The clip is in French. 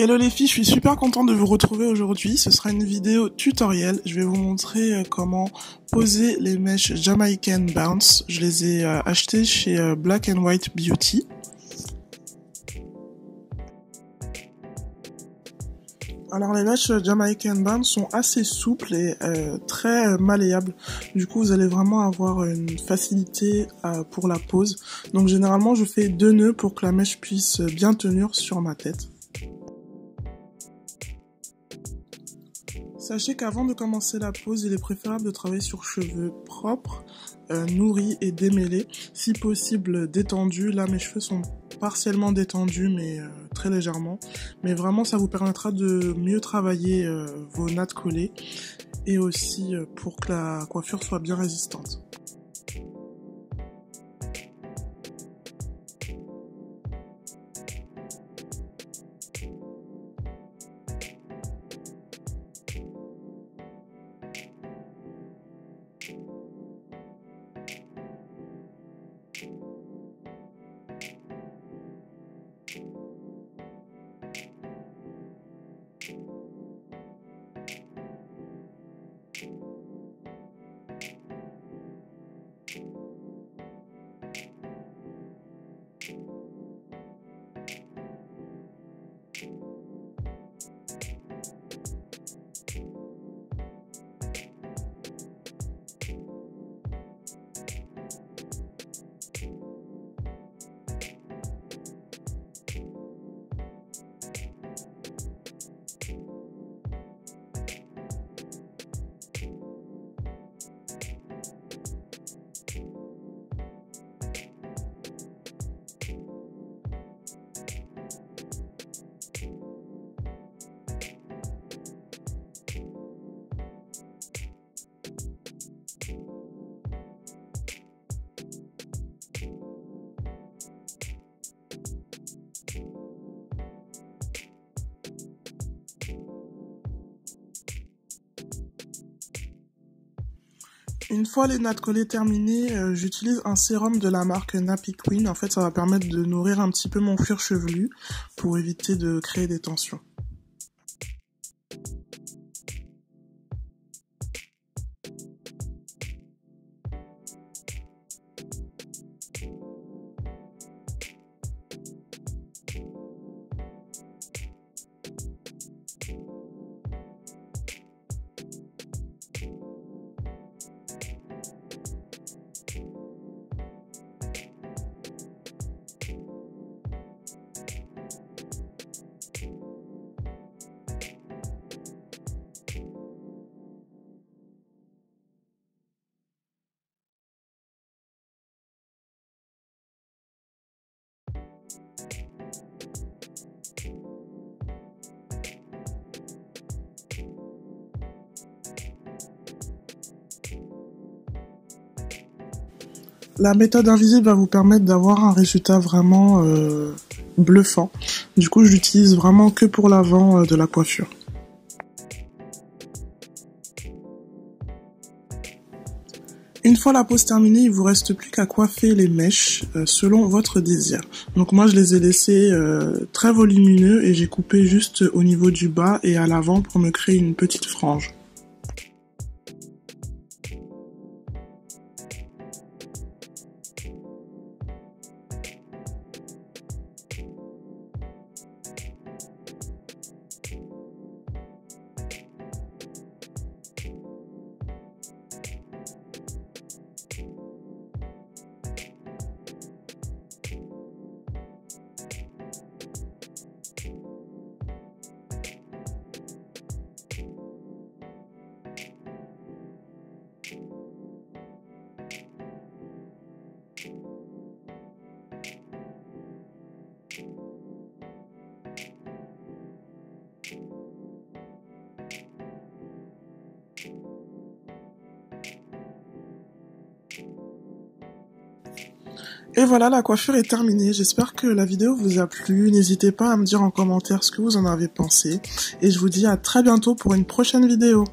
Hello les filles, je suis super contente de vous retrouver aujourd'hui. Ce sera une vidéo tutoriel. Je vais vous montrer euh, comment poser les mèches Jamaican Bounce. Je les ai euh, achetées chez euh, Black and White Beauty. Alors les mèches Jamaican Bounce sont assez souples et très malléables. Du coup vous allez vraiment avoir une facilité pour la pose. Donc généralement je fais deux nœuds pour que la mèche puisse bien tenir sur ma tête. Sachez qu'avant de commencer la pose, il est préférable de travailler sur cheveux propres, euh, nourris et démêlés, si possible détendus. Là, mes cheveux sont partiellement détendus, mais euh, très légèrement. Mais vraiment, ça vous permettra de mieux travailler euh, vos nattes collées et aussi pour que la coiffure soit bien résistante. Une fois les nattes collées terminées, euh, j'utilise un sérum de la marque Nappy Queen. En fait, ça va permettre de nourrir un petit peu mon cuir chevelu pour éviter de créer des tensions. La méthode invisible va vous permettre d'avoir un résultat vraiment euh, bluffant. Du coup, je l'utilise vraiment que pour l'avant euh, de la coiffure. Une fois la pose terminée, il vous reste plus qu'à coiffer les mèches euh, selon votre désir. Donc moi je les ai laissés très volumineux et j'ai coupé juste au niveau du bas et à l'avant pour me créer une petite frange. Et voilà, la coiffure est terminée. J'espère que la vidéo vous a plu. N'hésitez pas à me dire en commentaire ce que vous en avez pensé. Et je vous dis à très bientôt pour une prochaine vidéo.